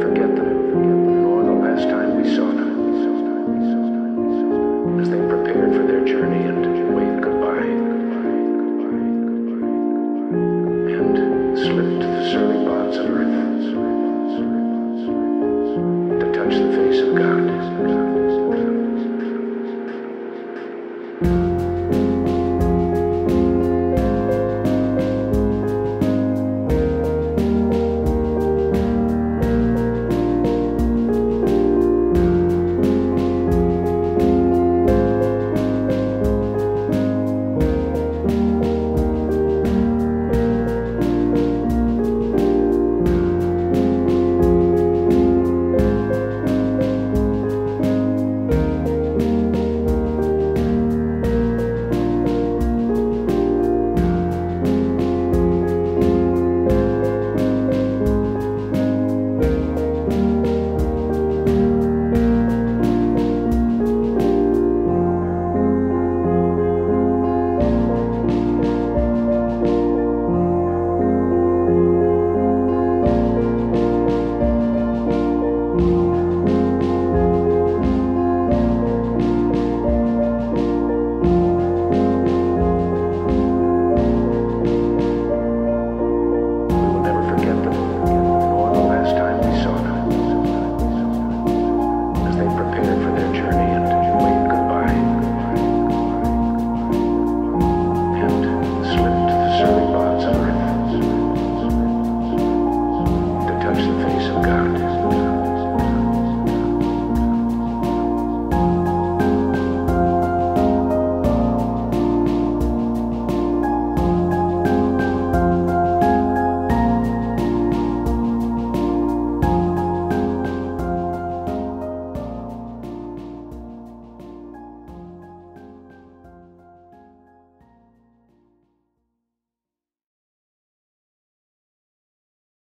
forget them.